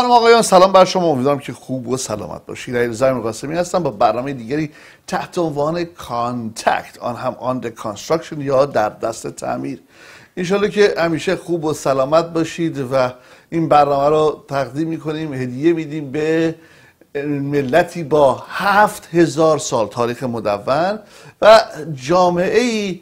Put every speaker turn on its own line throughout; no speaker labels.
خانم آقایان سلام بر شما. امیدوارم که خوب و سلامت باشید. علیرضا قاسمی هستم. با برنامه دیگری تحت عنوان Contact آن هم under construction یا در دست تعمیر. انشالله که همیشه خوب و سلامت باشید و این برنامه رو تقدیم می‌کنیم هدیه میدیم به ملتی با هفت هزار سال تاریخ مدون و جامعه ای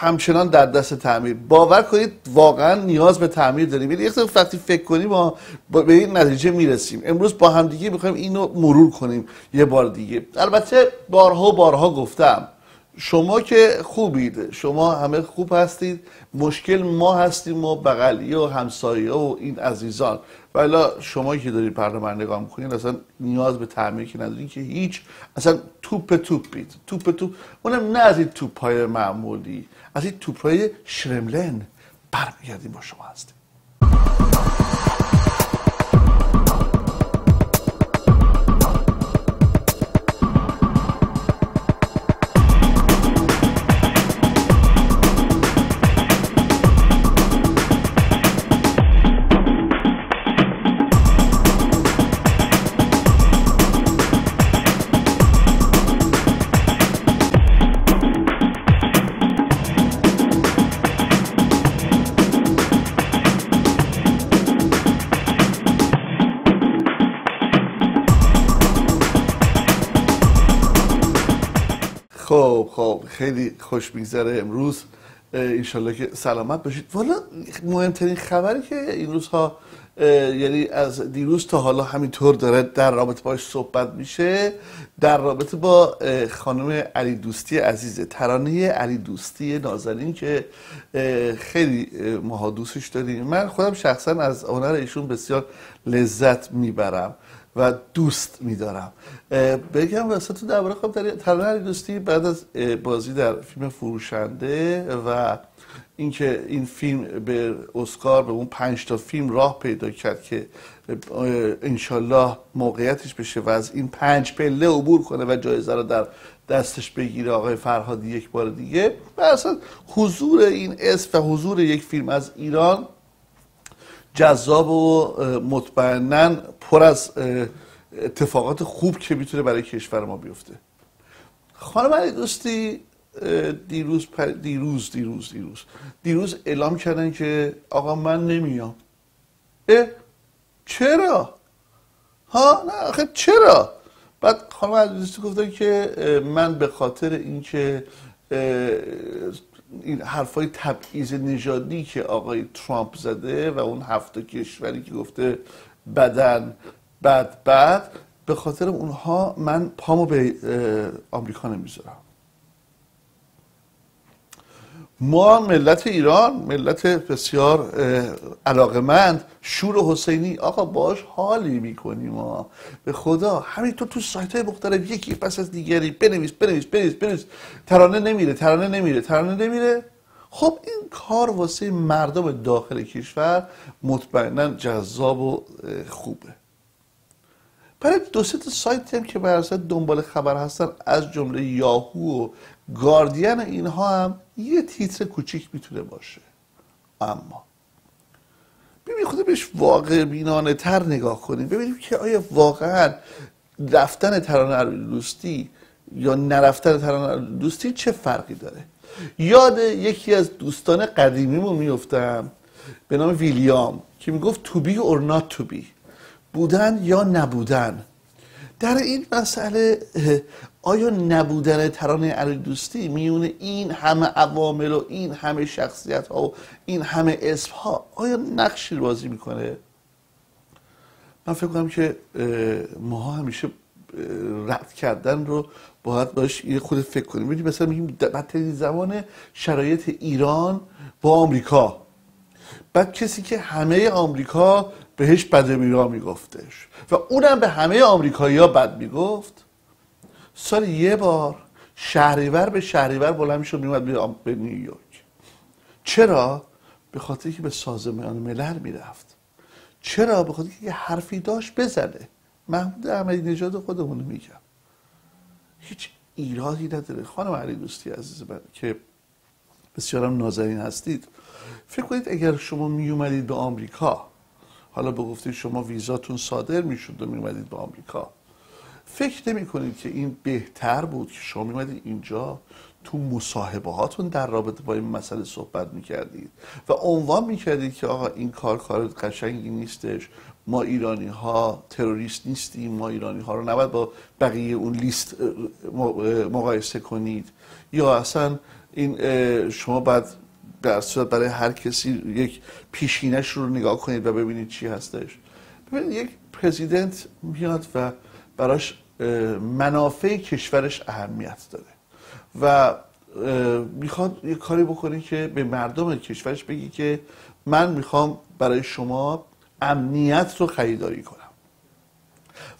همچنان در دست تعمیر. باور کنید واقعا نیاز به تعمیر داریم. یعنی وقتی فکر کنیم ما به این نتیجه می‌رسیم. امروز با همدیگه می‌خوایم اینو مرور کنیم یه بار دیگه. البته بارها بارها گفتم شما که خوبید شما همه خوب هستید مشکل ما هستیم و بغلی و همسایه و این عزیزان. ولی شما که دارید برنامه نگاه می‌کنید اصلا نیاز به تعمیر که ندارید که هیچ اصلا توپ توپید توپ توپ اونم نه از این توپ های معمولی از این توپ های شرملن برمیگردیم با شما هستیم. خوش میگذره امروز. انشالله که سلامت باشید. والا مهمترین خبری که این روزها یعنی از دیروز تا حالا همینطور داره در رابطه باش صحبت میشه در رابطه با خانم علی دوستی عزیزه ترانه علی دوستی نازنین که خیلی ماها دوستش داریم. من خودم شخصا از هنر ایشون بسیار لذت می‌برم. و دوست میدارم. بگم واسه تو درباره خب ترانه دوستی بعد از بازی در فیلم فروشنده و اینکه این فیلم به اسکار به اون پنج تا فیلم راه پیدا کرد که انشالله موقعیتش بشه و از این پنج پله عبور کنه و جایزه رو در دستش بگیره آقای فرهادی یک بار دیگه. و اصلا حضور این اسم و حضور یک فیلم از ایران جذاب و مطمئنا پر از اتفاقات خوب که می‌تونه برای کشور ما بیفته. خانم علی دوستی دیروز دیروز دیروز دیروز. دیروز اعلام کردن که آقا من نمیام. اه چرا؟ ها؟ نه آخه چرا؟ بعد خانم علی دوستی گفتن که من به خاطر اینکه این حرفای تبعیض نژادی که آقای ترامپ زده و اون هفته کشوری که گفته بدن بد بد به خاطر اونها من پامو به آمریکا نمی‌ذارم. ما ملت ایران ملت بسیار علاقمند شور حسینی. آقا باش حالی می‌کنیم ما. به خدا همینطور تو سایت های مختلف یکی پس از دیگری. بنویس بنویس بنویس بنویس. ترانه نمیره ترانه نمیره ترانه نمیره. خب این کار واسه مردم داخل کشور مطمئنا جذاب و خوبه. برای دو تا سایتی هم که بر دنبال خبر هستن از جمله یاهو و گاردین اینها هم یه تیتر کوچیک می‌تونه باشه. اما ببین خود بهش واقع بینانه تر نگاه کنیم ببینیم که آیا واقعا رفتن ترانه دوستی یا نرفتن ترانه دوستی چه فرقی داره؟ یاد یکی از دوستان قدیمیمون میفتم به نام ویلیام که می‌گفت تو بی اور نات تو بی بودن یا نبودن؟ در این مسئله آیا نبودن ترانه علی دوستی میون این همه عوامل و این همه شخصیت ها و این همه اسم ها آیا نقشی بازی می‌کنه؟ من فکر کنم که ماها همیشه رد کردن رو باید باش خود فکر کنیم. می‌دونی مثلا میگیم بدترین زمان شرایط ایران با آمریکا. بعد کسی که همه آمریکا بهش بد ایران میگفتش و اونم به همه آمریکایی ها بد می‌گفت سال یه بار شهریور به شهریور بلند می‌شد میومد به نیویورک. چرا؟ به خاطر که به سازمان ملل می‌رفت. چرا؟ به خاطر که حرفی داشت بزنه. محمود احمدی نژاد خودمون میگم. هیچ ایرادی نداره. خانم علی دوستی عزیز من که بسیارم نازنین هستید. فکر کنید اگر شما می اومدید به آمریکا حالا به گفته شما ویزاتون صادر می‌شد و میومدید به آمریکا. فکر نمی کنید که این بهتر بود که شما میمدید اینجا تو مصاحبه هاتون در رابطه با این مسئله صحبت می‌کردید و عنوان می‌کردید که آقا این کار کار قشنگی نیستش ما ایرانی ها تروریست نیستیم ما ایرانی ها رو نباید با بقیه اون لیست مقایسه کنید. یا اصلا این شما باید در صورت برای هر کسی یک پیشینش رو نگاه کنید و ببینید چی هستش. ببینید یک پرزیدنت میاد و براش منافع کشورش اهمیت داره. و می‌خواد یه کاری بکنه که به مردم کشورش بگی که من می‌خوام برای شما امنیت رو خریداری کنم.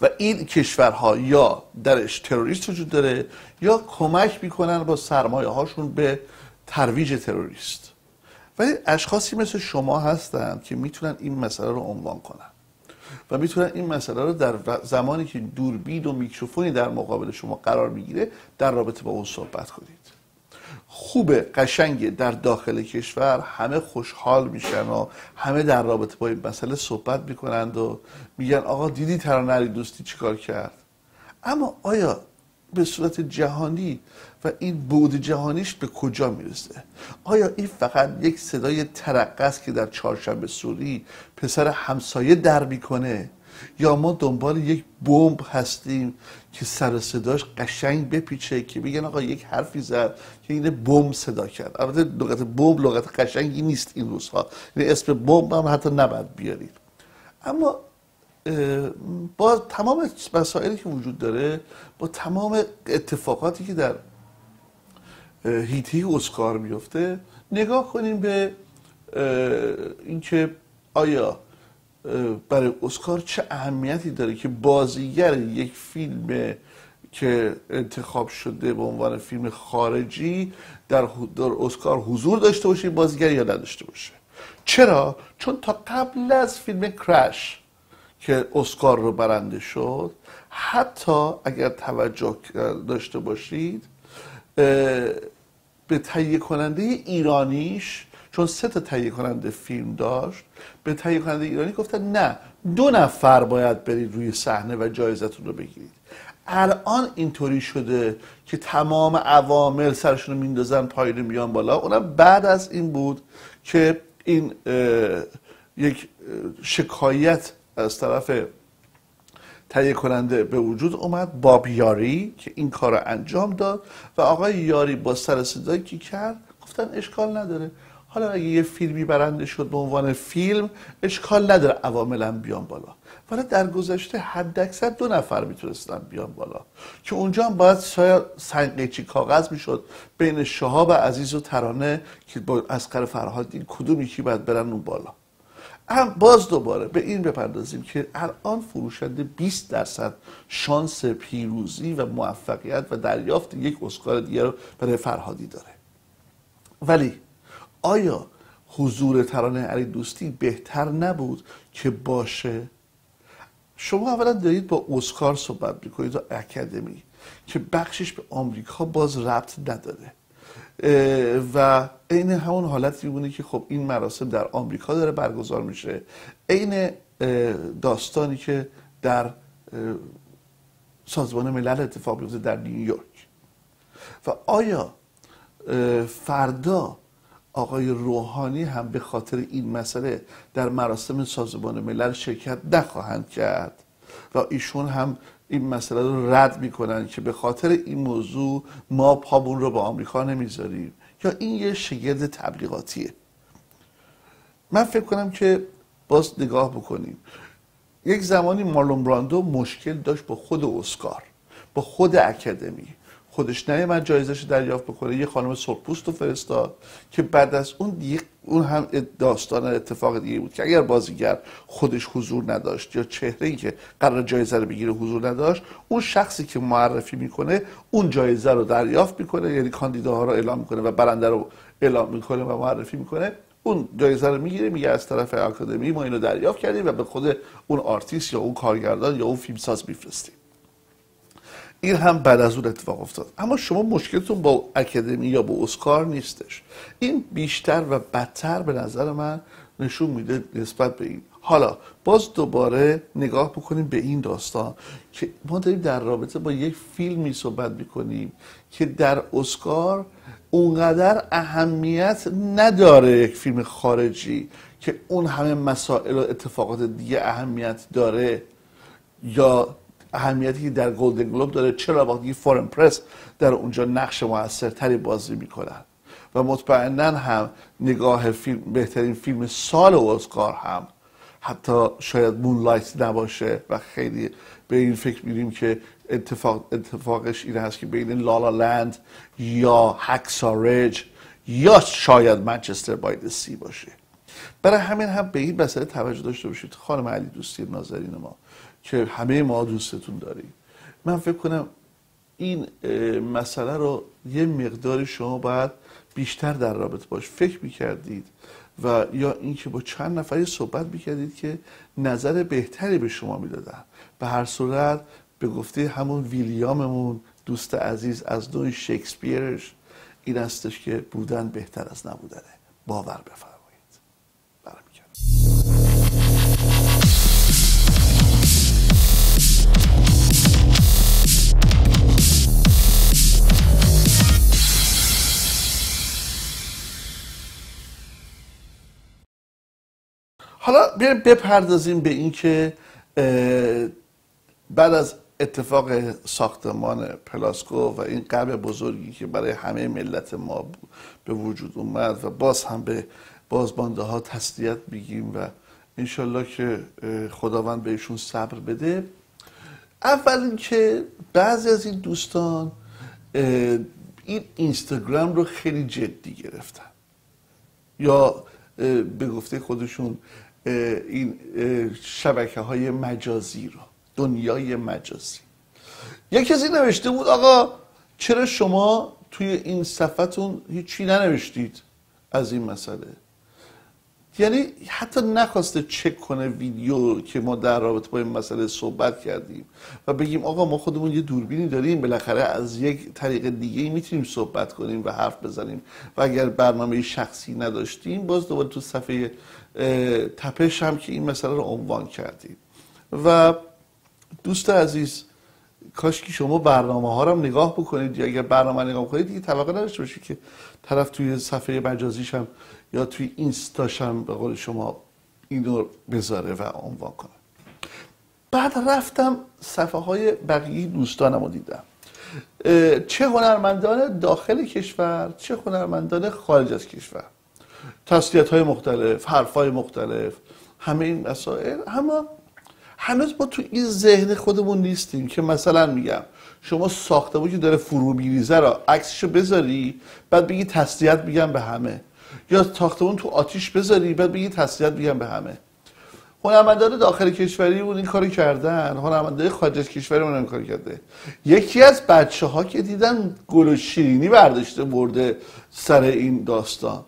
و این کشورها یا درش تروریست وجود داره یا کمک می‌کنن با سرمایه هاشون به ترویج تروریست. ولی اشخاصی مثل شما هستند که می‌تونن این مسئله رو عنوان کنن. و می‌تونن این مسئله رو در زمانی که دوربین و میکروفونی در مقابل شما قرار می‌گیره در رابطه با اون صحبت کنید. خوبه قشنگه. در داخل کشور همه خوشحال میشن و همه در رابطه با این مسئله صحبت می‌کنند و میگن آقا دیدی ترانه دوستی چیکار کرد؟ اما آیا به صورت جهانی و این بود جهانیش به کجا می‌رسه؟ آیا این فقط یک صدای ترقه است که در چهارشنبه سوری پسر همسایه در می‌کنه؟ یا ما دنبال یک بمب هستیم که سر صداش قشنگ بپیچه که بگن آقا یک حرفی زد که این بمب صدا کرد. البته لغت بمب لغت قشنگی نیست این روزها. یعنی اسم بمب هم حتی نباید بیارید اما با تمام مسائلی که وجود داره با تمام اتفاقاتی که در هیتی اسکار میفته نگاه کنیم به اینکه آیا برای اسکار چه اهمیتی داره که بازیگر یک فیلم که انتخاب شده به عنوان فیلم خارجی در, در اسکار حضور داشته باشه بازیگر یا نداشته باشه چرا؟ چون تا قبل از فیلم کرش که اسکار رو برنده شد حتی اگر توجه داشته باشید به تهیه کننده ایرانیش چون سه تا تهیه کننده فیلم داشت به تهیه کننده ایرانی گفتن نه دو نفر باید برید روی صحنه و جایزتون رو بگیرید. الان اینطوری شده که تمام عوامل سرشون رو میندازن پایین میان بالا. اونم بعد از این بود که این یک شکایت از طرف تهیه کننده به وجود اومد باب یاری که این کار رو انجام داد و آقای یاری با سر صدایی که کرد گفتن اشکال نداره. حالا اگه یه فیلمی برنده شد به عنوان فیلم اشکال نداره عواملا بیان بالا. ولی در گذشته حد اکثر دو نفر می‌تونستن بیان بالا که اونجا هم باید شاید سنگیچی کاغذ می‌شد بین شهاب عزیز و ترانه که با اسقر فرهادی کدوم یکی باید برن اون بالا. هم باز دوباره به این بپردازیم که الان فروشنده 20 درصد شانس پیروزی و موفقیت و دریافت یک اسکار دیگر رو برای فرهادی داره. ولی آیا حضور ترانه علی دوستی بهتر نبود که باشه؟ شما اولا دارید با اسکار صحبت می‌کنید و اکادمی که بخشش به آمریکا باز ربط نداره. و عین همون حالتی میمونه که خب این مراسم در آمریکا داره برگزار میشه. عین داستانی که در سازمان ملل اتفاق میفته در نیویورک. و آیا فردا آقای روحانی هم به خاطر این مسئله در مراسم سازمان ملل شرکت نخواهند کرد و ایشون هم این مسئله رو رد می‌کنن که به خاطر این موضوع ما پابون رو به آمریکا نمی‌ذاریم. یا این یه شگرد تبلیغاتیه. من فکر کنم که باز نگاه بکنیم. یک زمانی مارلون براندو مشکل داشت با خود اسکار با خود اکادمی. خودش من جایزش دریافت بکنه یه خانم سرخپوست رو فرستاد که بعد از اون اون هم داستان اتفاق دیگه بود که اگر بازیگر خودش حضور نداشت یا چهره ای که قرار جایزه رو بگیره حضور نداشت اون شخصی که معرفی می‌کنه اون جایزه رو دریافت می‌کنه یعنی کاندیداها رو اعلام می‌کنه و برنده رو اعلام می‌کنه و معرفی می‌کنه اون جایزه رو می‌گیره میگه از طرف آکادمی ما اینو دریافت کردیم و به خود اون آرتیست یا اون کارگردان یا اون فیلمساز میفرستیم. این هم بعد از اون اتفاق افتاد. اما شما مشکلتون با اکادمی یا با اسکار نیستش. این بیشتر و بدتر به نظر من نشون میده نسبت به این. حالا باز دوباره نگاه بکنیم به این داستان که ما داریم در رابطه با یک فیلمی صحبت می‌کنیم که در اسکار اونقدر اهمیت نداره یک فیلم خارجی که اون همه مسائل و اتفاقات دیگه اهمیت داره یا اهمیتی که در گلدن گلوب داره. چرا وقتی فورن پرس در اونجا نقش موثرتری بازی می‌کنن؟ و مطمئنا هم نگاه فیلم بهترین فیلم سال اسکار هم حتی شاید مونلایت نباشه و خیلی به این فکر میریم که اتفاق اتفاقش این هست که بین لالا لند یا هکسارج یا شاید منچستر باید سی باشه. برای همین هم به این مسئله توجه داشته باشید. خانم علی دوستی نازنین ما. که همه ما دوستتون داریم. من فکر کنم این مسئله رو یه مقداری شما باید بیشتر در رابطه باش. فکر می‌کردید و یا اینکه با چند نفری صحبت می‌کردید که نظر بهتری به شما می‌دادن. به هر صورت به گفته همون ویلیاممون دوست عزیز از دوی شکسپیرش این استش که بودن بهتر از نبودنه. باور بفرمایید. حالا بیایم بپردازیم به اینکه بعد از اتفاق ساختمان پلاسکو و این قبل بزرگی که برای همه ملت ما به وجود اومد و باز هم به بازمانده ها تسلیت بگیم و انشالله که خداوند بهشون صبر بده. اول اینکه بعضی از این دوستان این اینستاگرام رو خیلی جدی گرفتن یا به گفته خودشون این شبکه های مجازی رو دنیای مجازی. یک کسی نوشته بود آقا چرا شما توی این صفتون هیچی ننوشتید از این مسئله؟ یعنی حتی نخواسته چک کنه ویدیو که ما در رابطه با این مسئله صحبت کردیم و بگیم آقا ما خودمون یه دوربینی داریم بالاخره از یک طریق دیگه می‌تونیم صحبت کنیم و حرف بزنیم. و اگر برنامه شخصی نداشتیم باز دوباره تو صفحه تپش هم که این مسئله رو عنوان کردیم. و دوست عزیز کاش که شما برنامه ها رو نگاه بکنید یا اگر برنامه نگاه بکنید دیگه طبقه نداشته باشید که طرف توی صفحه مجازیش هم یا توی اینستاش هم به قول شما اینو بذاره و عنوان کنه. بعد رفتم صفحه های بقیه دوستانم رو دیدم. چه هنرمندان داخل کشور چه هنرمندان خارج از کشور. تسلیت های مختلف حرف های مختلف همه این مسائل. اما هنوز ما تو این ذهن خودمون نیستیم که مثلا میگم شما ساختمون که داره فرو میریزه رو عکسشو بذاری بعد بگی تسلیت میگم به همه. یا ساختمون تو آتیش بذاری بعد بگی تسلیت میگم به همه. هنرمندان داخل کشوری اون این کارو کردن. هنرمندان خارج از کشوری اون این کارو کرده. یکی از بچه ها که دیدن گل و شیرینی برداشته برده سر این داستان.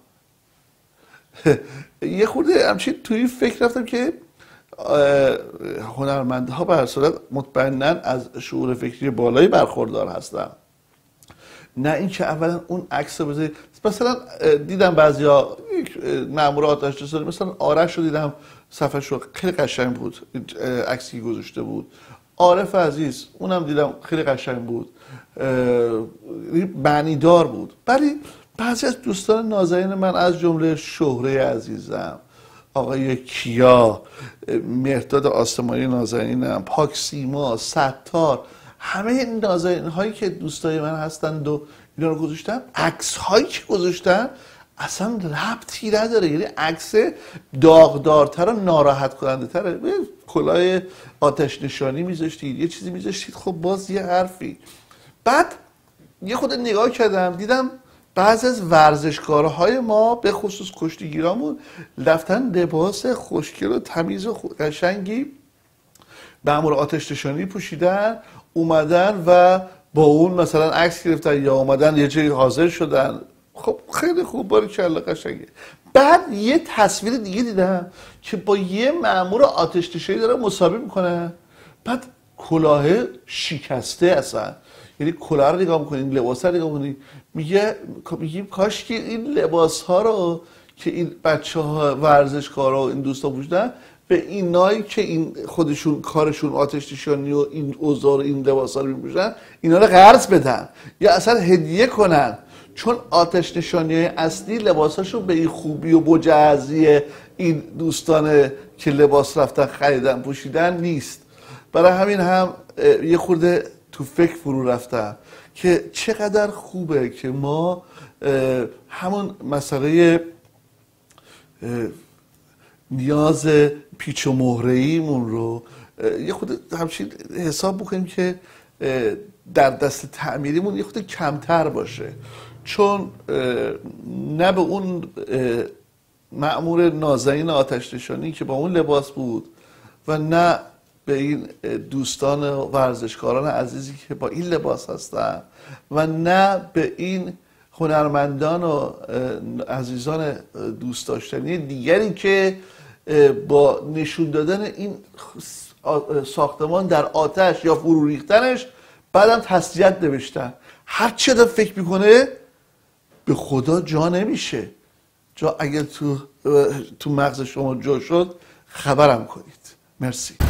یه خورده همچین توی فکر رفتم که هنرمندها به هر صورت مطمئنا از شعور فکری بالایی برخوردار هستن. نه اینکه اولا اون عکس رو بذارید. مثلا دیدم بعضیا مامور آتش رسانی مثلا آرش رو دیدم صفحه رو خیلی قشنگ بود عکسی گذاشته بود. عارف عزیز اونم دیدم خیلی قشنگ بود. معنیدار بود. ولی بعضی از دوستان نازنین من از جمله شهره عزیزم. آقای کیا مرداد آسمانی نازنینم پاک سیما ستار همه این نازنین هایی که دوستای من هستند و اینا رو گذاشتن عکس هایی که گذاشتن اصلا ربطی نداره. یعنی عکس داغدارتر و ناراحت کننده تره کلاه آتش نشانی میذاشتید یه چیزی میذاشتید خب باز یه حرفی. بعد یه خود نگاه کردم دیدم بعض از ورزشکارهای ما به خصوص کشتیگیرامون رفتن لباس خوشگل و تمیز و قشنگی به امور آتش نشانی پوشیدن اومدن و با اون مثلا عکس گرفتن یا اومدن یه جایی حاضر شدن. خب خیلی خوب باری کلا قشنگه. بعد یه تصویر دیگه دیدم که با یه مامور آتش نشانی داره مسابقه می‌کنه بعد کلاه شکسته اصلا. یعنی کلاه رو نگاه می‌کنین لباس رو نگاه می‌کنین میگه میگیم کاش که این لباس ها رو که این بچه ها ورزشکارا و این دوستا پوشیدن به اینایی که این خودشون کارشون آتش نشانی و این اوزار این لباس رو میپوشن اینا رو قرض بدن. یا اصلا هدیه کنن. چون آتش نشانی اصلی لباساشون به این خوبی و بجزی این دوستان که لباس رفتن خریدن پوشیدن نیست. برای همین هم یه خورده تو فکر فرو رفتم که چقدر خوبه که ما همون مسئله نیاز پیچ و مهره ایمون رو یه خود همچین حساب بکنیم که در دست تعمیریمون یه خود کمتر باشه. چون نه به اون معمور نازنین آتش نشانی که با اون لباس بود و نه به این دوستان ورزشکاران عزیزی که با این لباس هستن. و نه به این هنرمندان و عزیزان دوست داشتنی دیگری که با نشون دادن این ساختمان در آتش یا فرو ریختنش بعدم تسلیت نوشتن. هر چه فکر می‌کنه به خدا جا نمیشه. جا اگر تو, تو مغز شما جا شد خبرم کنید. مرسی.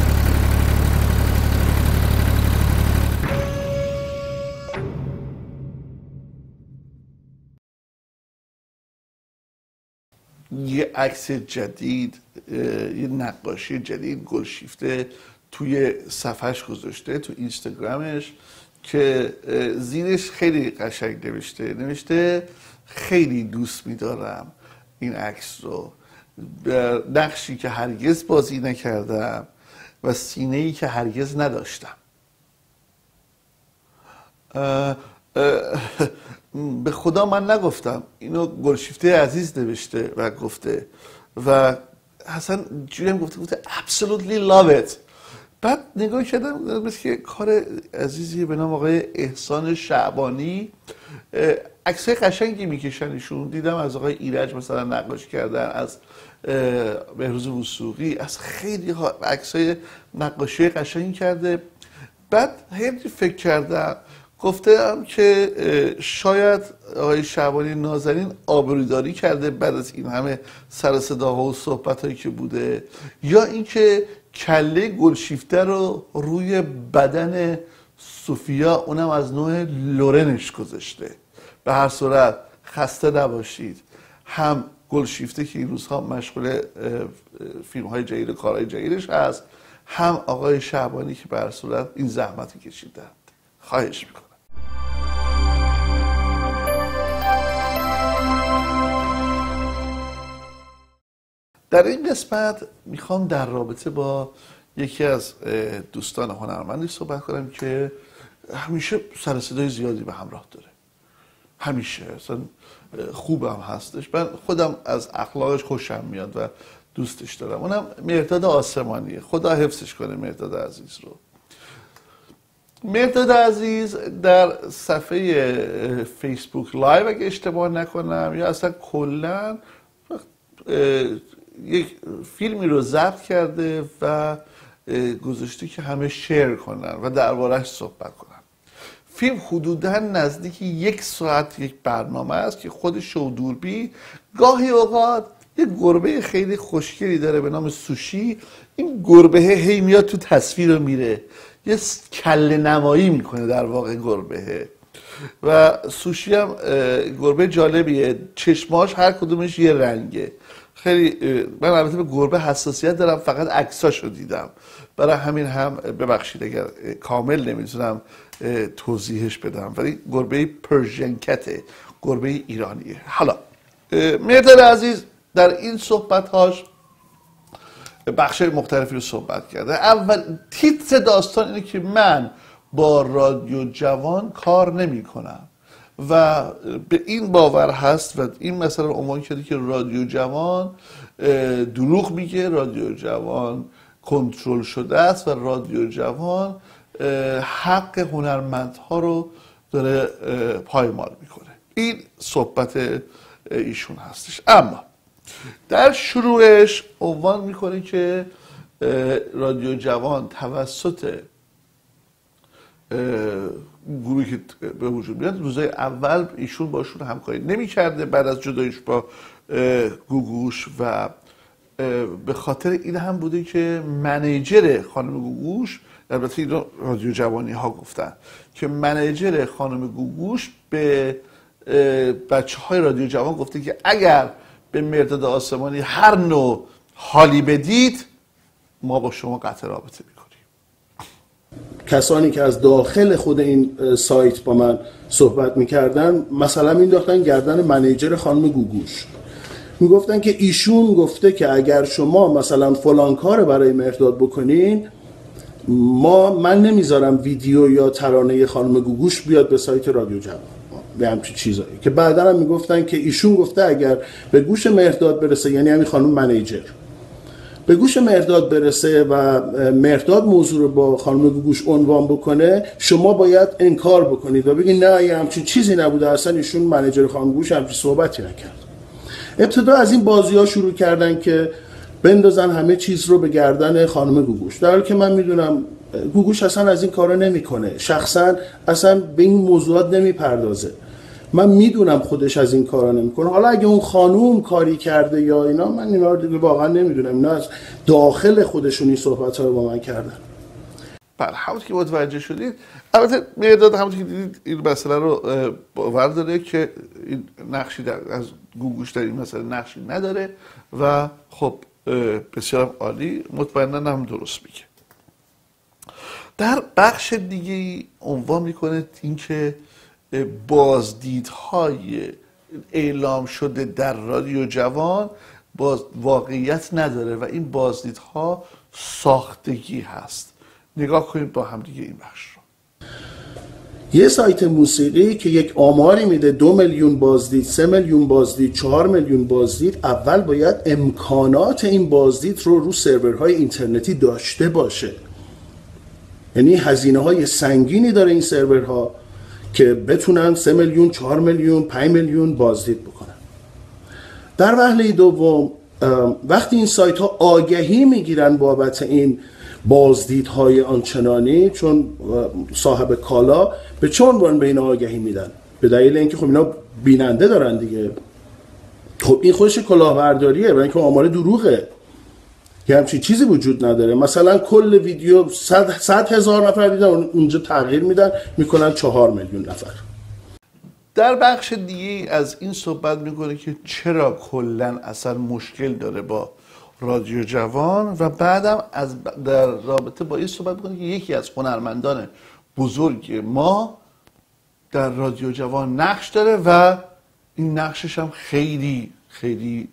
یه عکس جدید یه نقاشی جدید گلشیفته توی صفحش گذاشته تو اینستاگرامش که زیرش خیلی قشنگ نوشته. نوشته خیلی دوست میدارم این عکس رو. نقشی که هرگز بازی نکردم و سینه ای که هرگز نداشتم. به خدا من نگفتم. اینو گلشیفته عزیز نوشته و گفته. و حسن جوری هم گفته گفته absolutely love it. بعد نگاه کردم مثل که کار عزیزی به نام آقای احسان شعبانی. عکسای قشنگی می‌کشن ایشون. دیدم از آقای ایرج مثلا نقاشی کردن از بهروز وسوقی از خیلی عکسای نقاشی قشنگی کرده. بعد خیلی فکر کردم گفتم که شاید آقای شعبانی نازنین آبروداری کرده بعد از این همه سر صداها و صحبت هایی که بوده یا اینکه کله گلشیفته رو روی بدن سوفیا اونم از نوع لورنش گذاشته. به هر صورت خسته نباشید. هم گلشیفته که این روزها مشغول فیلم های و کارهای جدیدش هست هم آقای شعبانی که به هر صورت این زحمتی کشیدند خواهش می‌کنم. در این قسمت می‌خوام در رابطه با یکی از دوستان هنرمندی صحبت کنم که همیشه سر صدای زیادی به همراه داره. همیشه اصلا خوبم هستش. من خودم از اخلاقش خوشم میاد و دوستش دارم. اونم مرداد آسمانیه. خدا حفظش کنه مرداد عزیز رو. مرداد عزیز در صفحه فیسبوک live اگه اشتباه نکنم یا اصلا کلا یک فیلمی رو ضبط کرده و گذاشته که همه شیر کنن و دربارهش صحبت کنن. فیلم حدودا نزدیک یک ساعت یک برنامه است که خود شودوربی گاهی اوقات یه گربه خیلی خوشگلی داره به نام سوشی. این گربه هی میاد تو تصویر رو میره. یه کل نمایی می‌کنه در واقع گربه. و سوشی هم گربه جالبیه. چشماش هر کدومش یه رنگه. خیلی من البته به گربه حساسیت دارم فقط عکساشو دیدم. برای همین هم ببخشید اگر کامل نمی‌تونم توضیحش بدم ولی گربه پرژنکته گربه ایرانیه. حالا مردل عزیز در این صحبت هاش بخش مختلفی رو صحبت کرده. اول تیتر داستان اینه که من با رادیو جوان کار نمی کنم و به این باور هست و این رو عنوان کرده که رادیو جوان دروغ میگه رادیو جوان کنترل شده است و رادیو جوان حق هنرمندها رو داره پایمال می‌کنه. این صحبت ایشون هستش. اما در شروعش عنوان می‌کنه که رادیو جوان توسط گروهی که به وجود میاد روزای اول ایشون باشون همکاری نمی کرده بعد از جدایش با گوگوش و به خاطر این هم بوده که منیجر خانم گوگوش البته این رادیو جوانی ها گفتن که منیجر خانم گوگوش به بچه های رادیو جوان گفته که اگر به مرداد آسمانی هر نوع حالی بدید ما با شما قطع رابطه
کسانی که از داخل خود این سایت با من صحبت می‌کردن مثلا مینداختن گردن منیجر خانم گوگوش. می‌گفتن که ایشون گفته که اگر شما مثلا فلان کار برای مرداد بکنین ما من نمی‌ذارم ویدیو یا ترانه خانم گوگوش بیاد به سایت رادیو جوان. به همچین چیزایی. که بعدا هم می‌گفتن که ایشون گفته اگر به گوش مرداد برسه یعنی همین خانم منیجر. به گوش مرداد برسه و مرداد موضوع رو با خانم گوگوش عنوان بکنه شما باید انکار بکنید و بگید نه یه همچین چیزی نبوده اصلا ایشون منیجر خانم گوش همچین صحبتی نکرد. ابتدا از این بازی ها شروع کردن که بندازن همه چیز رو به گردن خانم گوگوش. در حالی که من می‌دونم گوگوش اصلا از این کارا نمی‌کنه. شخصا اصلا به این موضوعات نمی‌پردازه. من می‌دونم خودش از این کارا نمی‌کنه. حالا اگه اون خانوم کاری کرده یا اینا من اینا رو واقعا نمی‌دونم. اینا از داخل خودشون این صحبت ها رو با من کردن.
بله همونطور که متوجه شدید البته مرداد همونطور که دیدید این مسئله رو باور داره که این نقشی در از گوگوش در این مسئله نقشی نداره و خب بسیار عالی. مطمئنا هم درست میگه. در بخش دیگه عنوان می‌کنه اینکه بازدیدهای اعلام شده در رادیو جوان باز واقعیت نداره و این بازدیدها ساختگی هست. نگاه کنید با هم دیگه این بخش رو.
یه سایت موسیقی که یک آماری میده دو میلیون بازدید سه میلیون بازدید چهار میلیون بازدید اول باید امکانات این بازدید رو رو سرورهای اینترنتی داشته باشه. یعنی هزینه های سنگینی داره این سرورها. که بتونن سه میلیون چهار میلیون 5 میلیون بازدید بکنن. در وهله دوم وقتی این سایت ها آگهی می‌گیرن بابت این بازدیدهای آنچنانی چون صاحب کالا به چه عنوان به این آگهی میدن؟ به دلیل اینکه خب اینا بیننده دارن دیگه. خب این خودش کلاهبرداریه و اینکه آمار دروغه. یه همچین چیزی وجود نداره. مثلا کل ویدیو صد, صد هزار نفر دیدن اونجا تغییر میدن می‌کنن چهار میلیون نفر.
در بخش دیگه از این صحبت می‌کنه که چرا کلا اصلا مشکل داره با رادیو جوان و بعدم از در رابطه با این صحبت می‌کنه که یکی از هنرمندان بزرگ ما در رادیو جوان نقش داره و این نقشش هم خیلی خیلی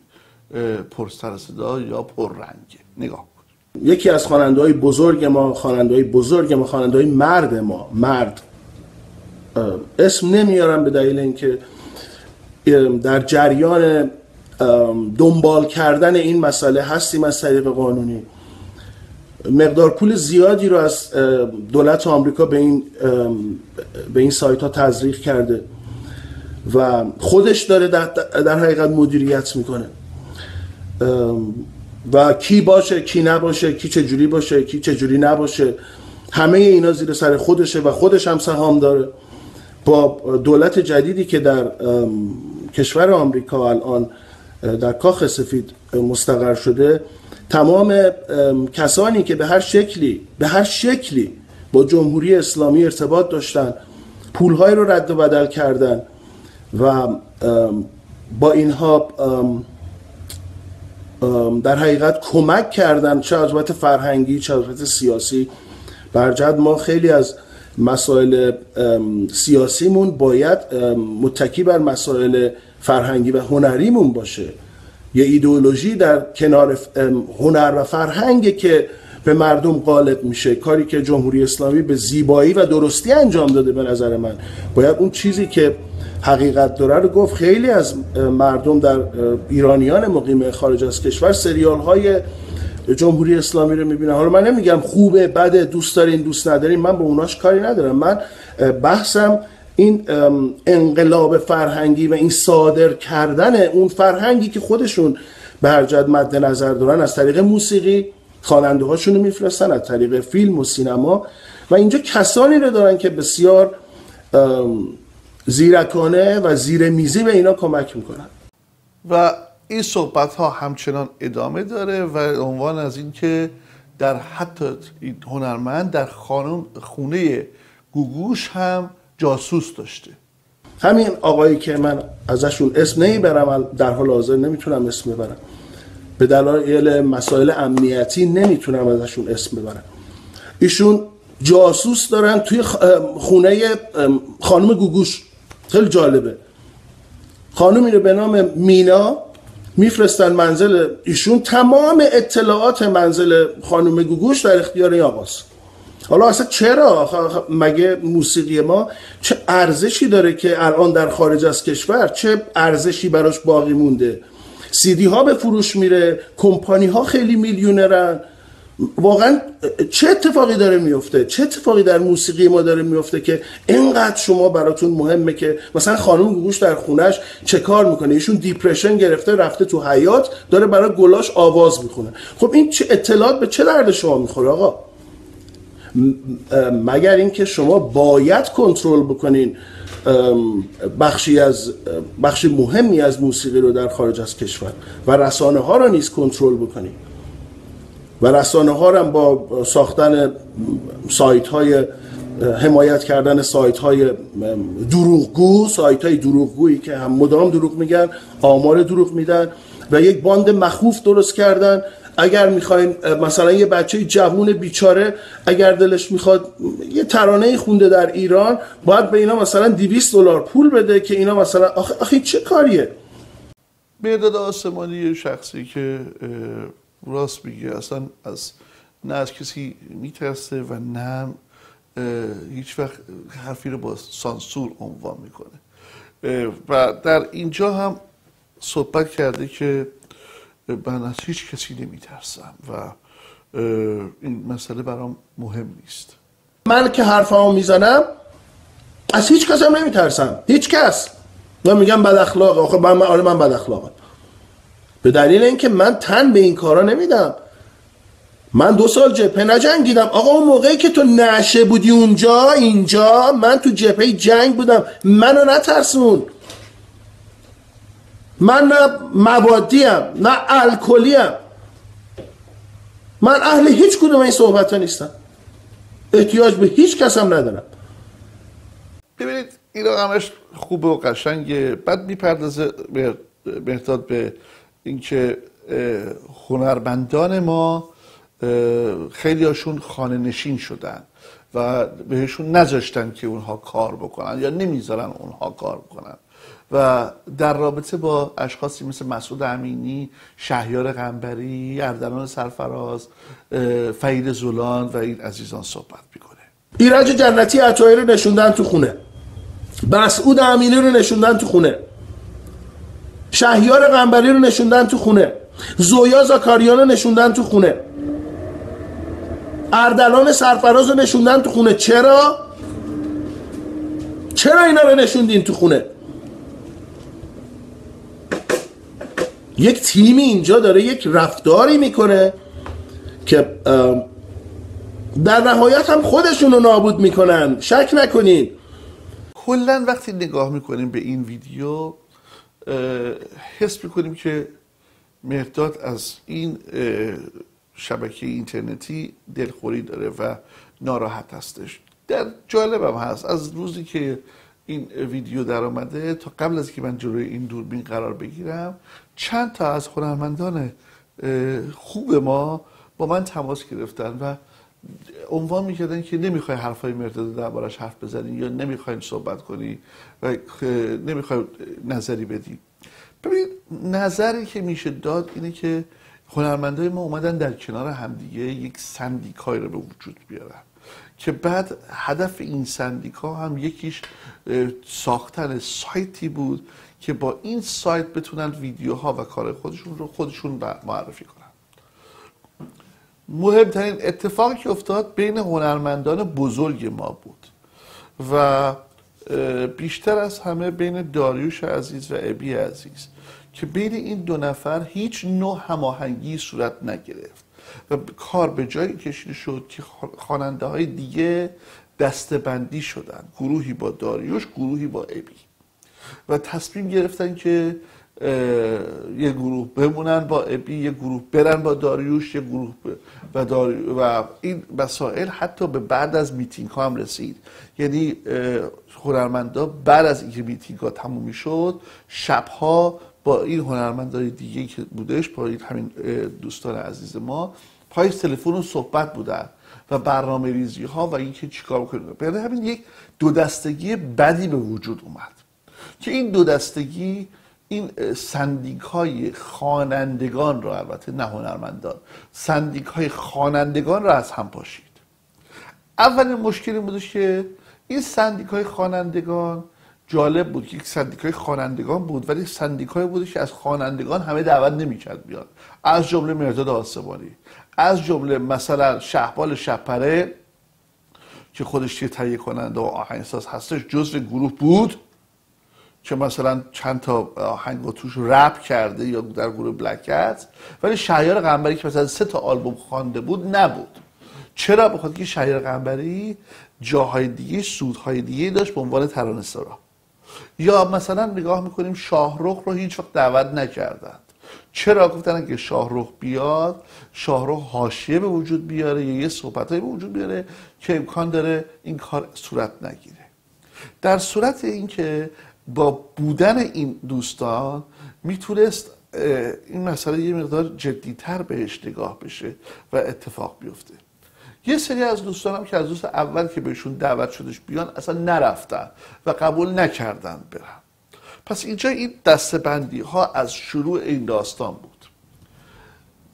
پرسر صدا یا پررنگه نگاه کن.
یکی از خواننده های بزرگ ما خواننده های بزرگ ما خواننده های مرد ما مرد. اسم نمیارم به دلیل اینکه در جریان دنبال کردن این مسئله هستیم از طریق قانونی. مقدار پول زیادی رو از دولت آمریکا به این به این سایت ها تزریق کرده و خودش داره در, در حقیقت مدیریت می‌کنه. و کی باشه کی نباشه کی چجوری باشه کی چجوری نباشه همه اینا زیر سر خودشه و خودش هم سهام داره. با دولت جدیدی که در کشور آمریکا الان در کاخ سفید مستقر شده تمام کسانی که به هر شکلی به هر شکلی با جمهوری اسلامی ارتباط داشتن پولهای رو رد و بدل کردن و با اینها در حقیقت کمک کردن چه از فرهنگی چه از سیاسی. برجد ما خیلی از مسائل سیاسیمون باید متکی بر مسائل فرهنگی و هنریمون باشه. یه ایدئولوژی در کنار هنر و فرهنگ که به مردم غالب میشه. کاری که جمهوری اسلامی به زیبایی و درستی انجام داده به نظر من. باید اون چیزی که حقیقت داره رو گفت. خیلی از مردم در ایرانیان مقیم خارج از کشور سریال های جمهوری اسلامی رو می‌بینن. حالا من نمیگم خوبه بده دوست دارین دوست ندارین من به اوناش کاری ندارم. من بحثم این انقلاب فرهنگی و این صادر کردن اون فرهنگی که خودشون به هر مد نظر دارن از طریق موسیقی خواننده هاشون رو میفرستن از طریق فیلم و سینما. و اینجا کسانی رو دارن که بسیار زیرکانه و زیر میزی به اینا کمک می‌کنن
و این صحبت ها همچنان ادامه داره و عنوان از این که در حتی هنرمند در خانم خونه گوگوش هم جاسوس داشته.
همین آقایی که من ازشون اسم نمی‌برم در حال حاضر نمی‌تونم اسم ببرم. به دلایل مسائل امنیتی نمی‌تونم ازشون اسم ببرم. ایشون جاسوس دارن توی خونه خانم گوگوش. خیلی جالبه. خانمی رو به نام مینا میفرستن منزل ایشون. تمام اطلاعات منزل خانم گوگوش در اختیار این آقاست. حالا اصلا چرا؟ مگه موسیقی ما چه ارزشی داره که الان در خارج از کشور؟ چه ارزشی براش باقی مونده؟ سیدی ها به فروش میره کمپانی ها خیلی میلیونرن. واقعا چه اتفاقی داره میفته؟ چه اتفاقی در موسیقی ما داره میفته که اینقدر شما براتون مهمه که مثلا خانم گوگوش در خونش چه کار می‌کنه؟ ایشون دیپرشن گرفته رفته تو حیات داره برای گلاش آواز می‌خونه. خب این چه اطلاعات به چه درد شما می‌خوره آقا؟ مگر اینکه شما باید کنترل بکنین بخشی از بخش مهمی از موسیقی رو در خارج از کشور و رسانه ها رو نیز کنترل بکنین. و رسانه ها هم با ساختن سایت های حمایت کردن سایت های دروغگو سایت های دروغگویی که هم مدام دروغ میگن آمار دروغ میدن و یک باند مخوف درست کردن. اگر می‌خواین مثلا یه بچه جوون بیچاره اگر دلش می‌خواد یه ترانه خونده در ایران باید به اینا مثلا 200 دلار پول بده که اینا مثلا آخه, آخه چه کاریه؟
بیداد آسمانی شخصی که راست میگه. اصلا از نه از کسی میترسه و نه هیچ وقت حرفی رو با سانسور عنوان می‌کنه. و در اینجا هم صحبت کرده که من از هیچ کسی نمیترسم و این مسئله برام مهم نیست.
من که حرفامو می‌زنم از هیچ کس هم نمیترسم. هیچ کس. و میگم بد اخلاق آخه من آره من بد اخلاقم به دلیل اینکه من تن به این کارا نمیدم. من دو سال جبهه نجنگیدم. آقا اون موقعی که تو نشه بودی اونجا اینجا من تو جبهه جنگ بودم. منو نترسون. من نه موادیم نه الکلیم. من اهل هیچ کدوم این صحبت ها نیستم. احتیاج به هیچ کس هم ندارم.
ببینید این همش خوبه و قشنگه. بعد می‌پردازه بهتاد به اینکه هنرمندان ما خیلی هاشون خانه نشین شدن و بهشون نذاشتن که اونها کار بکنن یا نمی‌ذارن اونها کار بکنن. و در رابطه با اشخاصی مثل مسعود امینی شهیار غنبری اردلان سرفراز فرید زولان و این عزیزان صحبت می‌کنه.
ایرج جنتی عطایی رو نشوندن تو خونه. مسعود امینی رو نشوندن تو خونه. شهیار غنبری رو نشوندن تو خونه. زویا زاکاریان رو نشوندن تو خونه. اردلان سرفراز رو نشوندن تو خونه. چرا؟ چرا اینا رو نشوندین تو خونه؟ یک تیمی اینجا داره یک رفتاری می‌کنه که در نهایت هم خودشون رو نابود می‌کنن. شک نکنین.
کلا وقتی نگاه می‌کنیم به این ویدیو حس می‌کنیم که مهداد از این شبکه اینترنتی دلخوری داره و ناراحت هستش. در جالبم هست از روزی که این ویدیو در آمده تا قبل از که من جلوی این دوربین قرار بگیرم چند تا از هنرمندان خوب ما با من تماس گرفتن و عنوان می‌کردن که نمی‌خوای حرفای مرداد دربارش حرف بزنی یا نمی‌خوایم صحبت کنی و نمی‌خوای نظری بدی. ببینید نظری که میشه داد اینه که هنرمندای ما اومدن در کنار همدیگه یک سندیکای رو به وجود بیارن که بعد هدف این سندیکا هم یکیش ساختن سایتی بود که با این سایت بتونن ویدیوها و کار خودشون رو خودشون معرفی کنن. مهمترین اتفاقی که افتاد بین هنرمندان بزرگ ما بود و بیشتر از همه بین داریوش عزیز و ابی عزیز که بین این دو نفر هیچ نوع هماهنگی صورت نگرفت و کار به جایی کشیده شد که خواننده های دیگه دسته‌بندی شدن گروهی با داریوش گروهی با ابی و تصمیم گرفتن که یه گروه بمونن با ابی یه گروه برن با داریوش یه گروه و, و این مسائل حتی به بعد از میتینگ ها هم رسید. یعنی هنرمندا بعد از اینکه میتینگ ها تموم شد شبها با این هنرمندای دیگه که بودش با این همین دوستان عزیز ما پای تلفن و صحبت بودن و برنامه ریزی ها و اینکه چیکار کنیم. برای همین یک دو دستگی بدی به وجود اومد. که این دو دستگی این سندیک های خانندگان رو البته نه هنرمندان سندیک های خانندگان رو از هم پاشید. اولین مشکلی بودش که این سندیک های خانندگان جالب بود که یک سندیک های خوانندگان بود ولی سندیک های بود که از خوانندگان همه دعوت نمی‌کرد بیاد از جمله مرداد آسمانی از جمله مثلا شهبال شپره که خودش یه تهیه کننده و آهنگساز هستش جزو گروه بود. که مثلا چند تا آهنگ توش رپ کرده یا در گروه بلکت ولی شهیار قنبری که مثلا سه تا آلبوم خوانده بود نبود. چرا؟ بخاطر که شهیار قنبری جاهای دیگه سودهای دیگه داشت به عنوان ترانه یا مثلا نگاه می‌کنیم شاهرخ رو هیچ وقت دعوت نکردند. چرا؟ گفتن که شاهرخ بیاد شاهرخ حاشیه به وجود بیاره یا یه صحبت به وجود بیاره که امکان داره این کار صورت نگیره. در صورت اینکه با بودن این دوستان می‌تونست این مسئله یه مقدار جدیتر بهش نگاه بشه و اتفاق بیفته. یه سری از دوستانم که از دوست اول که بهشون دعوت شدش بیان اصلا نرفتن و قبول نکردن برن. پس اینجا این دستبندی ها از شروع این داستان بود.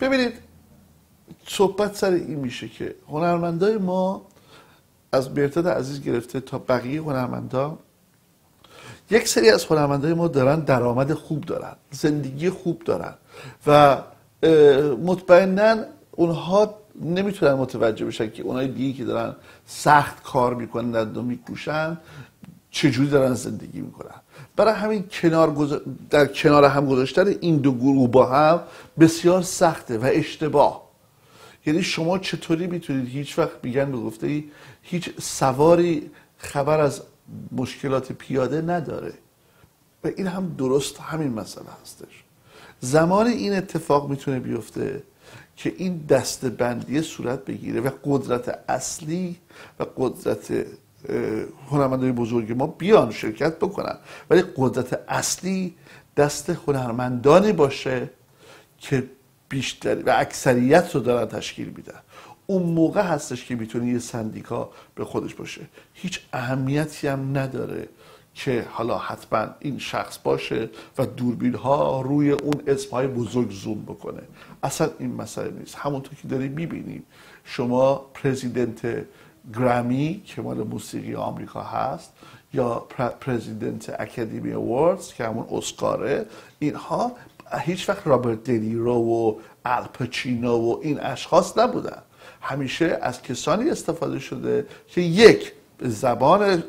ببینید صحبت سر این میشه که هنرمندای ما از مرتد عزیز گرفته تا بقیه هنرمندا یک سری از هنرمندای ما دارن درآمد خوب دارن زندگی خوب دارن و مطمئنا اونها نمی‌تونن متوجه بشن که اونای دیگه که دارن سخت کار می‌کنن و میکوشن چجوری دارن زندگی می‌کنن. برای همین کنار در کنار هم گذاشتن این دو گروه با هم بسیار سخته و اشتباه. یعنی شما چطوری می‌تونید هیچ وقت بیگن به گفته هیچ سواری خبر از مشکلات پیاده نداره. و این هم درست همین مسئله هستش. زمان این اتفاق می‌تونه بیفته که این دست بندی صورت بگیره و قدرت اصلی و قدرت هنرمندای بزرگ ما بیان شرکت بکنن. ولی قدرت اصلی دست هنرمندانی باشه که بیشتر و اکثریت رو دارن تشکیل میدن. اون موقع هستش که می‌تونه یه سندیکا به خودش باشه. هیچ اهمیتی هم نداره که حالا حتما این شخص باشه و دوربین ها روی اون اسم های بزرگ زوم بکنه. اصلا این مسئله نیست. همونطور که داریم می‌بینیم شما president Grammy که مال موسیقی آمریکا هست یا president Academy Awards که همون اسکاره اینها هیچ وقت رابرت دنیرو و الپچینو و این اشخاص نبودن. همیشه از کسانی استفاده شده که یک زبان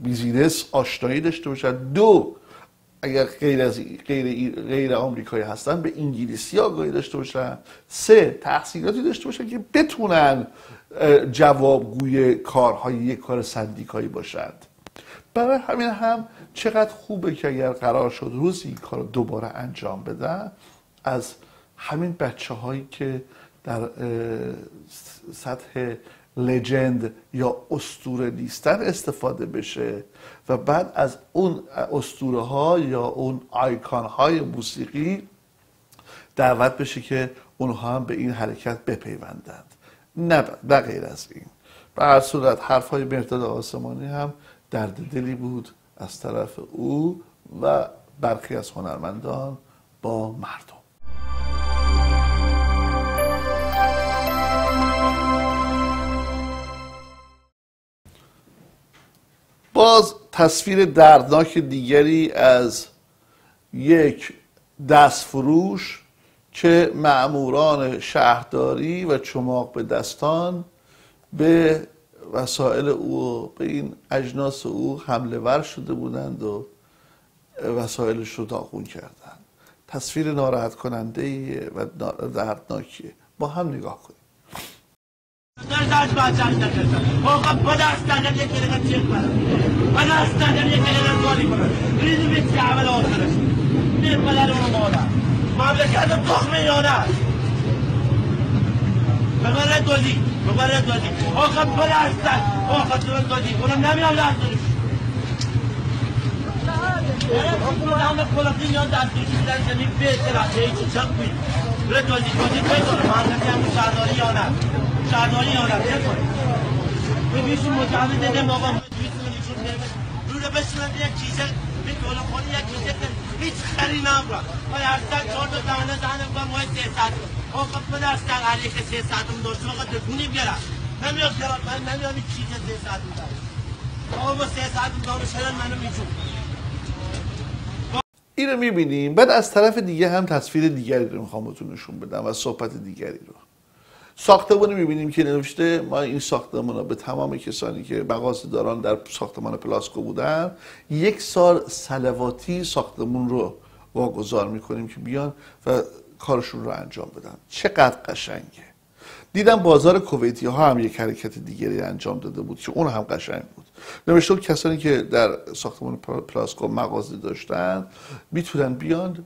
business آشنایی داشته باشن دو اگر غیر از غیر, غیر آمریکایی هستن به انگلیسی آگاهی داشته باشن سه تحصیلاتی داشته باشن که بتونن جوابگوی کارهای یک کار سندیکایی باشند. برای همین هم چقدر خوبه که اگر قرار شد روزی این کار دوباره انجام بدن از همین بچه هایی که در سطح لجند یا استوره نیستن استفاده بشه و بعد از اون استوره ها یا اون آیکان های موسیقی دعوت بشه که اونها هم به این حرکت بپیوندند. نه نه غیر از این. به هر صورت حرف های مرداد آسمانی هم درد دلی بود از طرف او و برخی از هنرمندان با مردم. تصویر دردناک دیگری از یک دستفروش که معموران شهرداری و چماق به دستان به وسایل او به این اجناس او حمله ور شده بودند و وسایلش رو داغون کردند. تصویر ناراحت کننده و دردناکیه. با هم نگاه کنیم.
یک بیر پدر اون مادر مملکت تخمه یانه است ببره دادی ببره دادی آخه پرستن آخه تو دادی اونم نمیام دستورش همه خلاصی میان دستورش میدن زمین بهتر از هیچی چه خوبی بره دادی دادی بگاره مملکت هم شهرداری یا نه شهرداری یا نه بگاره ببینشون متعمد دیدم آقا رو رو بشونن یک چیزه. به دولا خونی یک چیزه هیچ خری نمرم و هر سر چهار تا دهنه دهنه بگم ماه سه ساعت آقا پدرستن علیه سه ساعتم داشتم آقا دکونی بیارم. نمیاد کرد من نمیاد این چیز سه ساعت میدارم آقا با سه ساعت دارو شدن منو میچون
این می‌بینیم. بعد از طرف دیگه هم تصویر دیگری رو می‌خوام بهتون نشون بدم و صحبت دیگری رو. ساختمان می‌بینیم که نوشته ما این ساختمان رو به تمام کسانی که مغازه داران در ساختمان پلاسکو بودن یک سال سلواتی ساختمون رو واگذار می‌کنیم که بیان و کارشون رو انجام بدن. چقدر قشنگه. دیدم بازار کویتی ها هم یک حرکت دیگری انجام داده بود که اون هم قشنگ بود. نوشته کسانی که در ساختمان پلاسکو مغازه داشتن می‌تونن بیان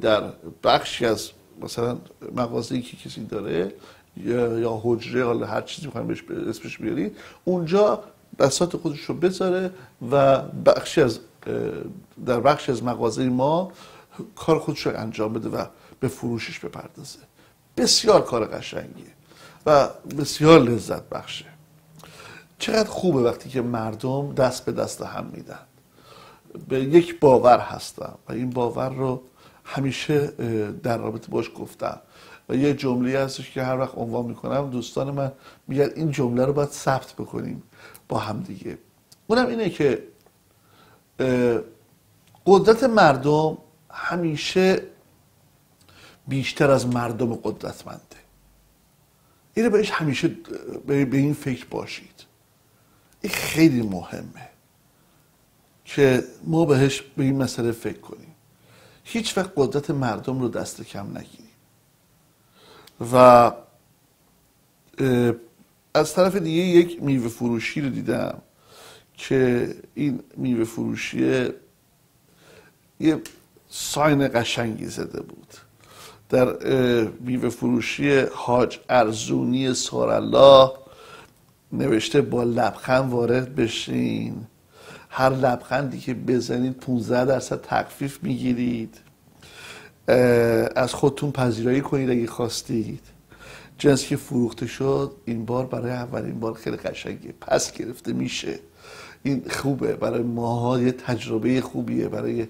در بخشی از مثلا مغازه‌ای که کسی داره یا حجره حالا هر چیزی می‌خوایم اسمش بیارید اونجا بساط خودش رو بذاره و بخشی از در بخشی از مغازه ما کار خودش رو انجام بده و به فروشش بپردازه. بسیار کار قشنگیه و بسیار لذت بخشه. چقدر خوبه وقتی که مردم دست به دست هم میدن. به یک باور هستم و این باور رو همیشه در رابطه باش گفتم. یه جمله هستش که هر وقت عنوان می‌کنم دوستان من میگن این جمله رو باید ثبت بکنیم با هم دیگه. اونم اینه که قدرت مردم همیشه بیشتر از مردم قدرتمنده. اینو بهش همیشه به این فکر باشید. این خیلی مهمه که ما بهش به این مسئله فکر کنیم. هیچ وقت قدرت مردم رو دست کم نگیریم و از طرف دیگه یک میوه فروشی رو دیدم که این میوه فروشی یه ساین قشنگی زده بود. در میوه فروشی حاج ارزونی سارالله نوشته با لبخند وارد بشین. هر لبخندی که بزنید 15 درصد تخفیف می‌گیرید. از خودتون پذیرایی کنید اگه خواستید. جنس که فروخته شد این بار برای اولین بار خیلی قشنگه. پس گرفته میشه. این خوبه. برای ماها یه تجربه خوبیه. برای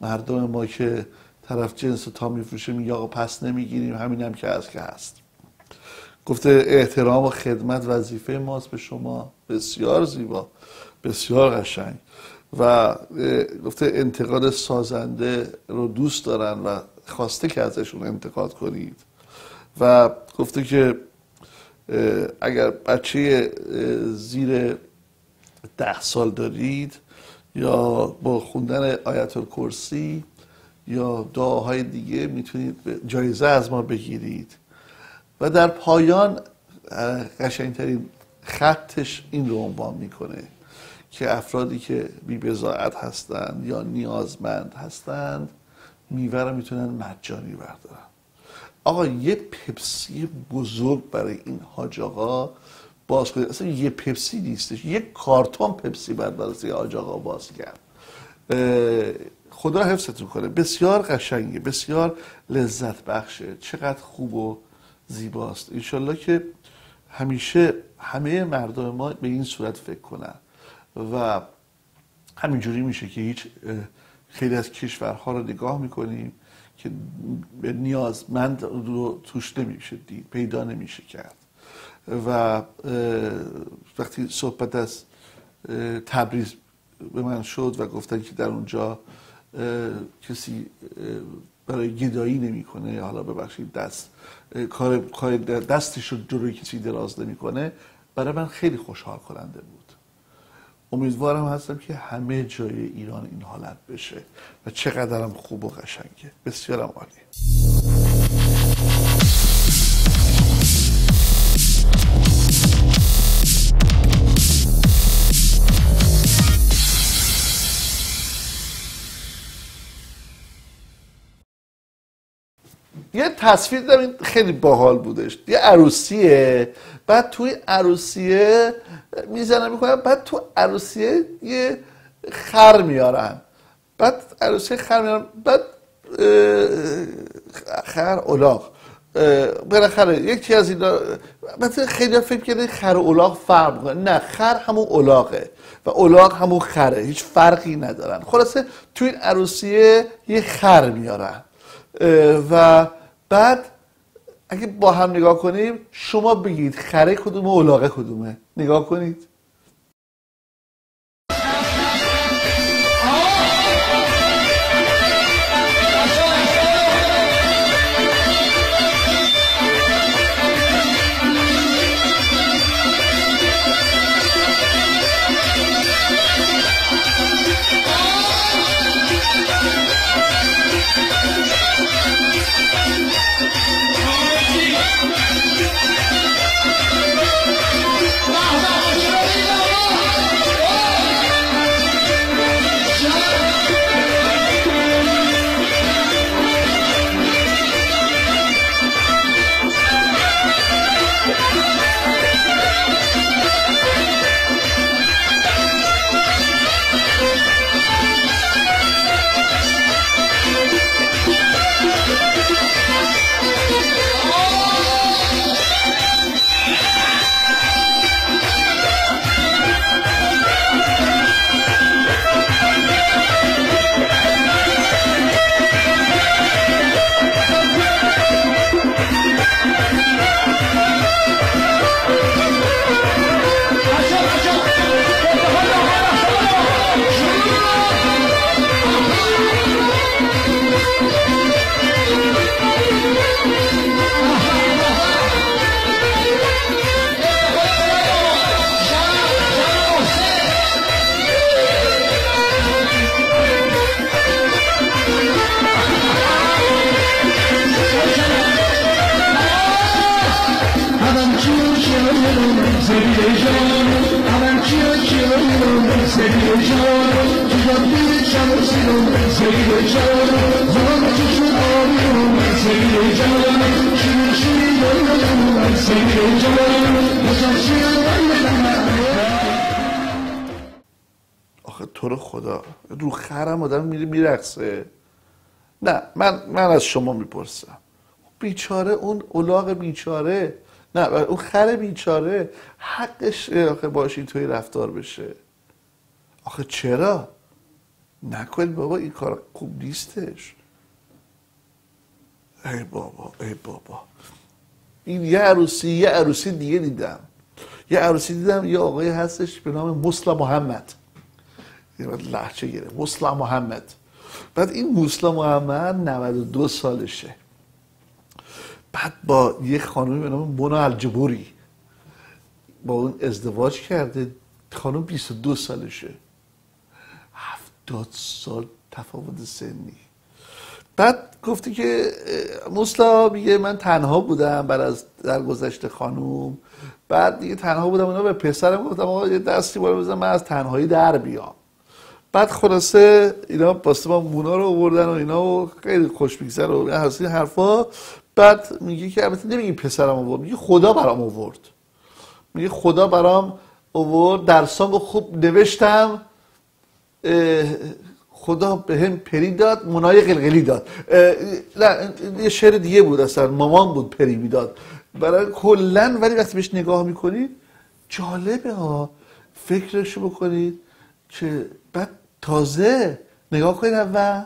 مردم ما که طرف جنس تا میفروشه میگه آقا پس نمی‌گیریم. همین هم که هست که هست. گفته احترام و خدمت وظیفه ماست به شما. بسیار زیبا. بسیار قشنگ. و گفته انتقاد سازنده رو دوست دارن و خواسته که ازشون انتقاد کنید. و گفته که اگر بچه زیر ده سال دارید یا با خوندن آیت الکرسی یا دعاهای دیگه می‌تونید جایزه از ما بگیرید. و در پایان قشنگترین خطش این رو عنوان می‌کنه که افرادی که بیبزاعت هستند یا نیازمند هستند میوه رو می‌تونن مجانی بردارن. آقا یه پپسی بزرگ برای این حاج آقا باز کنید. اصلا یه پپسی نیستش. یه کارتون پپسی بعد برای حاج آقا باز کرد. خدا حفظتون کنه. بسیار قشنگه. بسیار لذت بخشه. چقدر خوب و زیباست. انشالله که همیشه همه مردم ما به این صورت فکر کنن. و همینجوری میشه که هیچ خیلی از کشورها رو نگاه می‌کنیم که به نیازمند رو توش نمیشه دید پیدا نمیشه کرد. و وقتی صحبت از تبریز به من شد و گفتن که در اونجا کسی برای گدایی نمی‌کنه حالا ببخشید دست کار دستش رو جلوی کسی دراز نمی‌کنه برای من خیلی خوشحال کننده بود. امیدوارم هستم که همه جای ایران این حالت بشه. و چقدرم خوب و قشنگه. بسیارم عالی. یه تصویر دارم این خیلی باحال بودش. یه عروسیه بعد توی عروسیه می‌زنن می‌کنن بعد تو عروسیه یه خر میارن. بعد عروسیه خر میارن بعد خر اولاغ. اه، بالاخره یکی از اینا مثلا خیلی فکر کرده خر اولاغ فرق می‌کنه. نه خر همون اولاغه و اولاغ همون خره. هیچ فرقی ندارن. خلاصه تو این عروسیه یه خر میارن. و بعد اگه با هم نگاه کنیم شما بگید خره کدومه اولاغه کدومه. نگاه کنید. خدا. رو خرم آدم میره میرقصه. نه من من از شما می‌پرسم. بیچاره اون اولاغ بیچاره. نه اون خر بیچاره. حقش آخه باش اینطوری رفتار بشه. آخه چرا؟ نکنید بابا این کار خوب نیستش. ای بابا ای بابا. این یه عروسی یه عروسی دیگه دیدم. یه عروسی دیدم یه آقای هستش به نام مسلا محمد. یه لحچه گیره مسلا محمد. بعد این مسلا محمد 92 سالشه. بعد با یه خانمی به نام مونا الجبوری. با اون ازدواج کرده. خانم 22 سالشه. هفتاد سال تفاوت سنی. بعد گفته که اه، مسلا میگه من تنها بودم بعد از درگذشت خانوم. بعد دیگه تنها بودم اونا به پسرم گفتم آقا یه دستی بالا بزن من از تنهایی در بیام. بعد خلاصه اینا ما مونا رو آوردن و اینا و خیلی خوش میگذره و از حرفا بعد میگه که البته نمیگه پسرم آورد میگه خدا برام آورد. میگه خدا برام آورد درسام خوب نوشتم خدا به هم پری داد منای قلقلی داد. نه یه شعر دیگه بود اصلا مامان بود پری می‌داد. برای کلا ولی وقتی بهش نگاه می‌کنید جالبه ها. فکرشو بکنید که بعد تازه نگاه کنید اول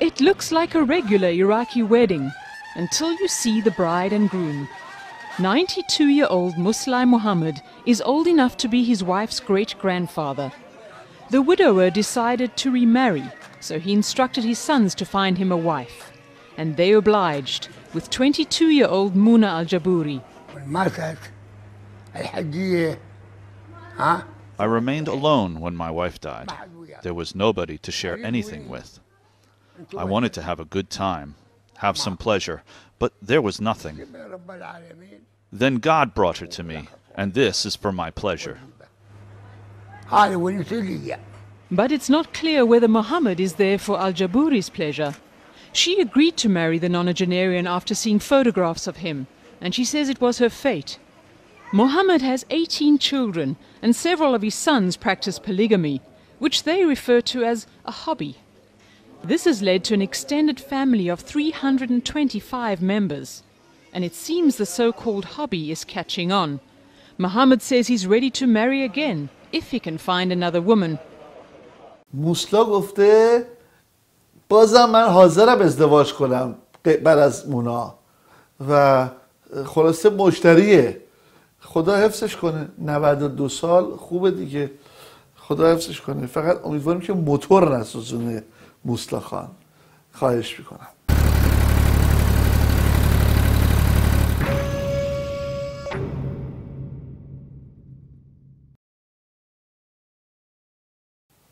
It looks like a regular Iraqi wedding until you see the bride and groom. 92 year old Muslim Muhammad is old enough to be his wife's great grandfather. The widower decided to remarry, so he instructed his sons to find him a wife. And they obliged, with 22 year old Muna al
I remained alone when my wife died. There was nobody to share anything with. I wanted to have a good time, have some pleasure, but there was nothing. Then God brought her to me, and this is for my pleasure.
But it's not clear whether Mohammed is there for Al Jaburi's pleasure. She agreed to marry the nonagenarian after seeing photographs of him, and she says it was her fate. Mohammed has 18 children, and several of his sons practice polygamy, which they refer to as a hobby. This has led to an extended family of 325 members, and it seems the so called hobby is catching on. Mohammed says he's ready to marry again if he can find another woman.
موسلا گفته بازم من حاضرم ازدواج کنم بعد از مونا و خلاصه مشتریه خدا حفظش کنه. 92 سال خوبه دیگه. خدا حفظش کنه. فقط امیدواریم که موتور نسوزونه. موسلا خان. خواهش می‌کنم.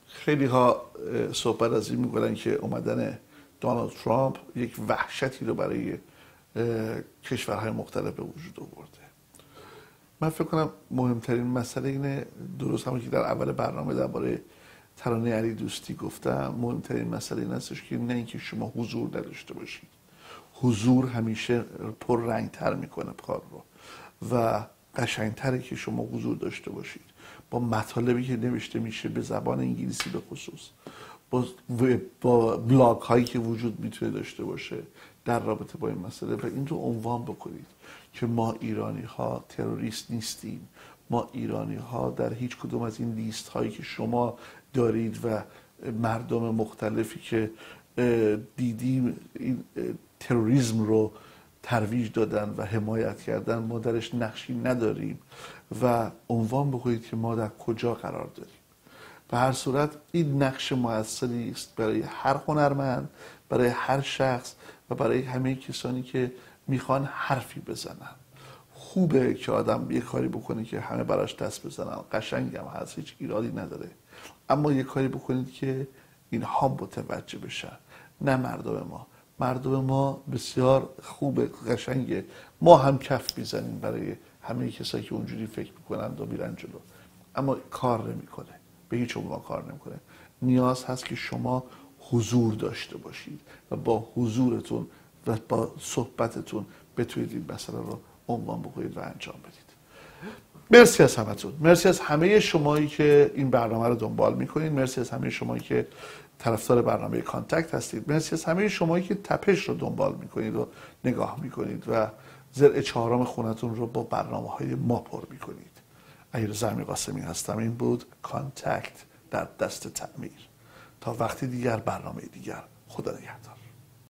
خیلی ها صحبت از این می‌کنن که اومدن دونالد ترامپ یک وحشتی رو برای کشورهای مختلف به وجود آورده. من فکر کنم مهمترین مسئله اینه درست همون که در اول برنامه درباره ترانه علی دوستی گفتم مهمترین مسئله این هستش که نه اینکه شما حضور نداشته باشید. حضور همیشه پر رنگ تر می‌کنه کار رو و قشنگتره که شما حضور داشته باشید. با مطالبی که نوشته میشه به زبان انگلیسی به خصوص. با, با بلاگ هایی که وجود می‌تونه داشته باشه در رابطه با این مسئله. و این رو عنوان بکنید که ما ایرانی ها تروریست نیستیم. ما ایرانی ها در هیچ کدوم از این لیست هایی که شما دارید و مردم مختلفی که دیدیم این تروریسم رو ترویج دادن و حمایت کردن ما درش نقشی نداریم. و عنوان بکنید که ما در کجا قرار داریم. به هر صورت این نقش موثری است برای هر هنرمند برای هر شخص و برای همه کسانی که می‌خوان حرفی بزنن. خوبه که آدم یه کاری بکنه که همه براش دست بزنن. قشنگ هم هست هیچ ایرادی نداره. اما یه کاری بکنید که اینها متوجه بشن. نه مردم ما. مردم ما بسیار خوبه قشنگه. ما هم کف می‌زنیم برای همه کسایی که اونجوری فکر می‌کنن و میرن جلو. اما کار نمی‌کنه. به هیچ عنوان کار نمی‌کنه. نیاز هست که شما حضور داشته باشید و با حضورتون و با صحبتتون بتونید این مسئله رو عنوان بکنید و انجام بدید. مرسی از همتون. مرسی از همه شمایی که این برنامه رو دنبال می‌کنید مرسی از همه شمایی که طرفدار برنامه کانتکت هستید. مرسی از همه شمایی که تپش رو دنبال می‌کنید و نگاه می‌کنید و ضلع چهارم خونتون رو با برنامه های ما پر می‌کنید. ایر زمین قاسمی هستم این بود Contact در دست تعمیر. تا وقتی دیگر برنامه دیگر. خدا نگهدار.